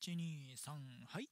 1、2、3、はい。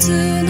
to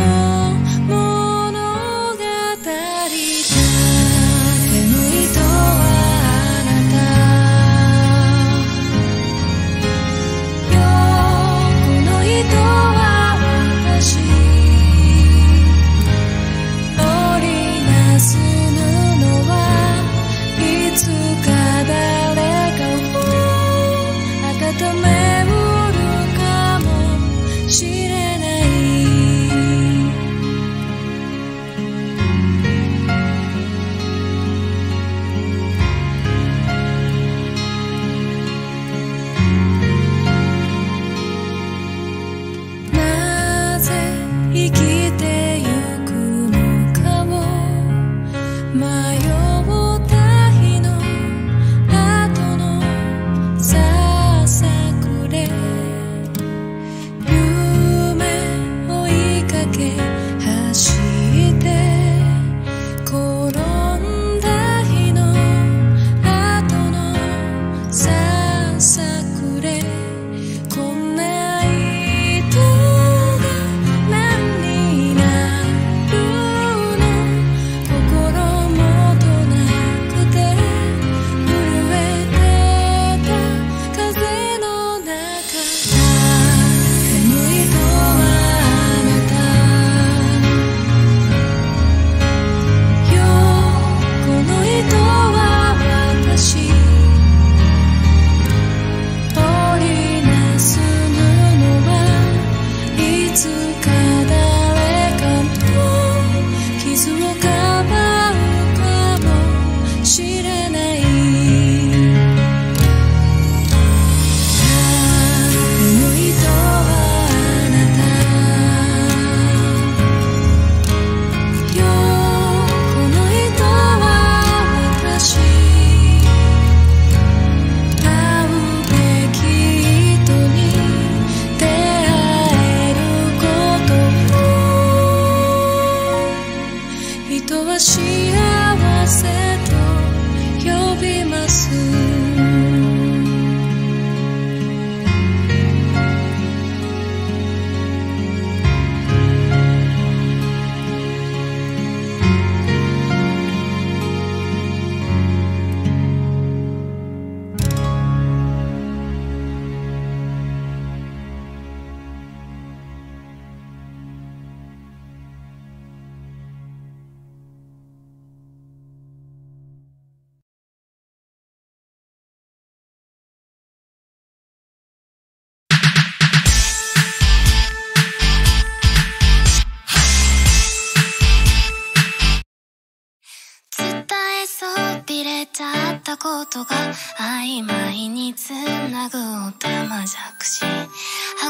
ことが曖昧につなぐおたまじゃくし。は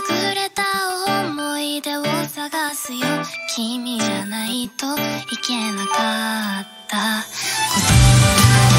ぐれた思い出を探すよ。君じゃないといけなかった。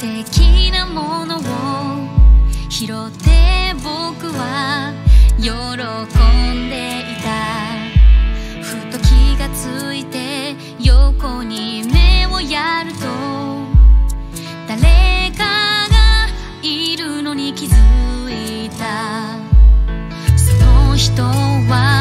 敵なものを拾って僕は喜んでいたふと気がついて横に目をやると誰かがいるのに気づいた。その人は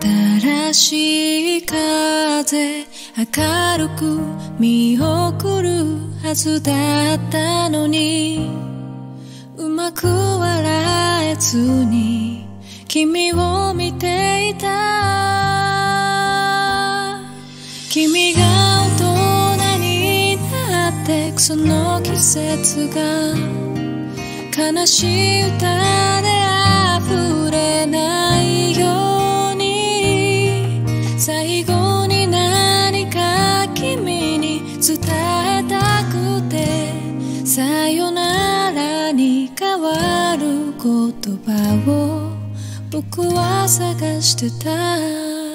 新しい風明るく見送るはずだったのに。うまく笑えずに君を見ていた。君が大人になってくその季節が悲しい歌で溢れないように最後に何か君に伝えたくてさよならに変わる言葉を僕は探してた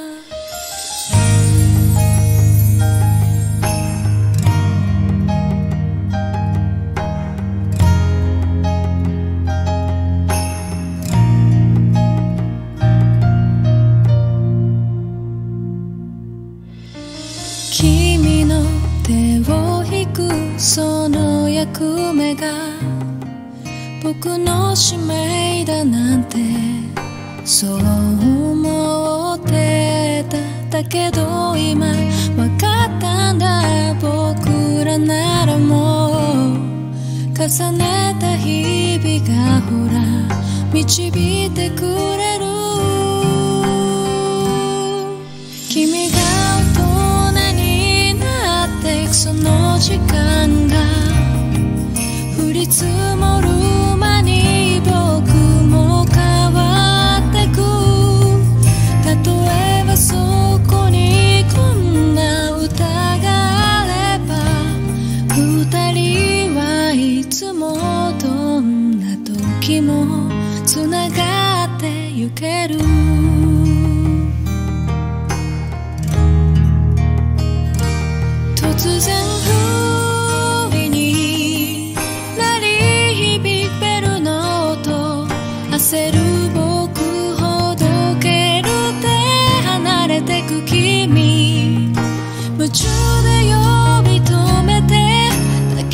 その役目が僕の使命だなんてそう思ってただけど今分かったんだ僕らならもう重ねた日々がほら導いてくれる君がその時間が降り積もる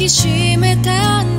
きしめた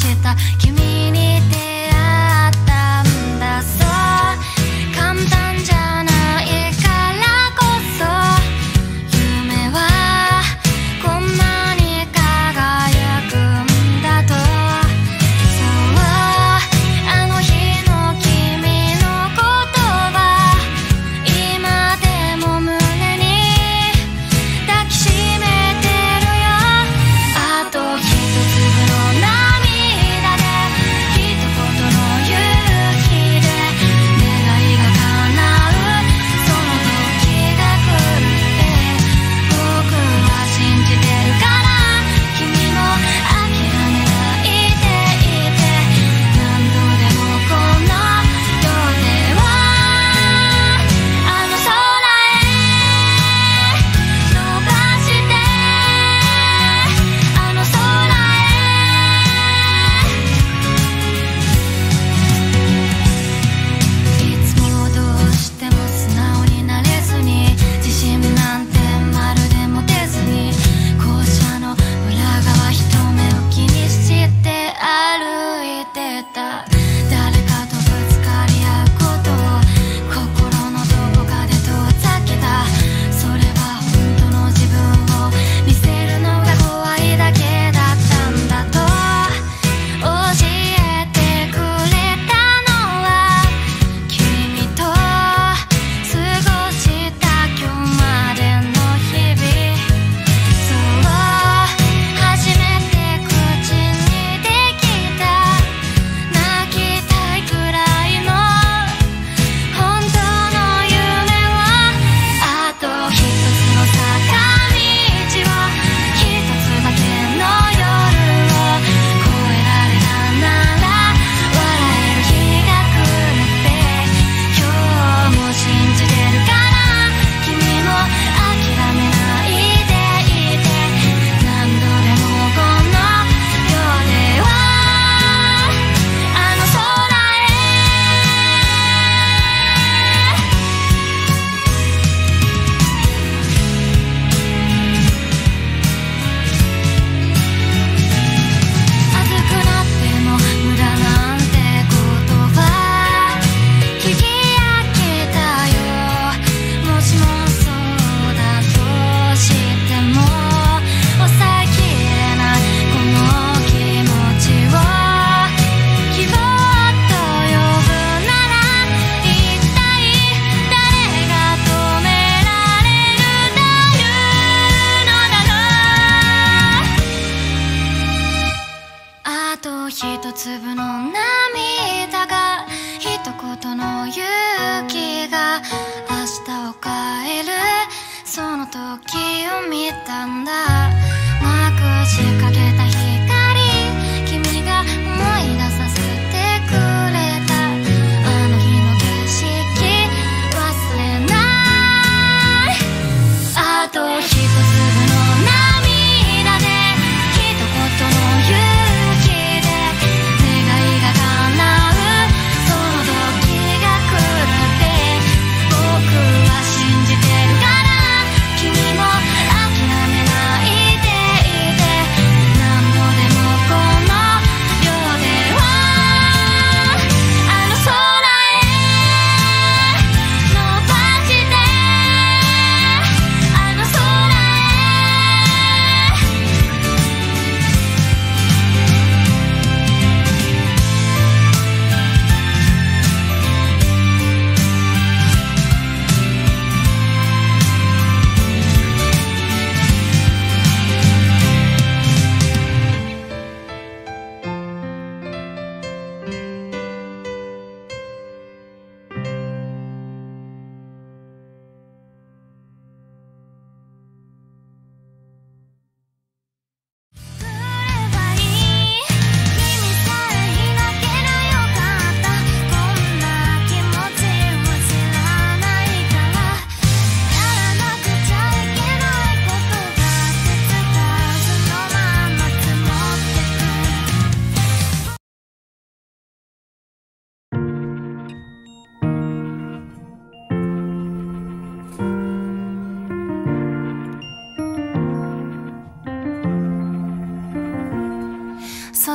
消えた。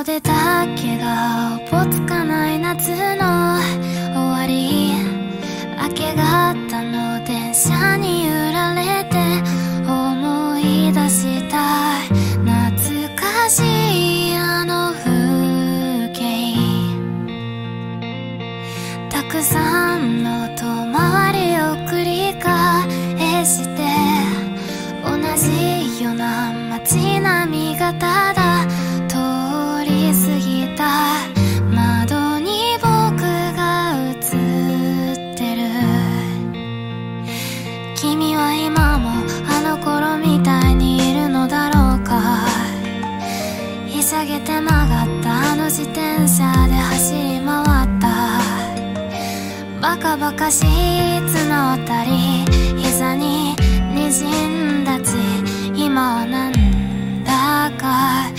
出たけがぽつかない夏の終わり明け方の電車に揺られて思い出した懐かしいあの風景たくさんの戸回りを繰り返して同じような街並みがたバカバカしい角たり膝に滲んだ血。今はなんだか。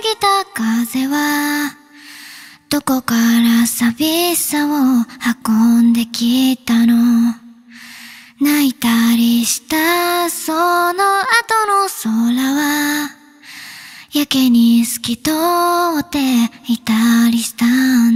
ぎた風はどこから寂しさを運んできたの？泣いたりしたその後の空はやけに透き通っていたりしたの？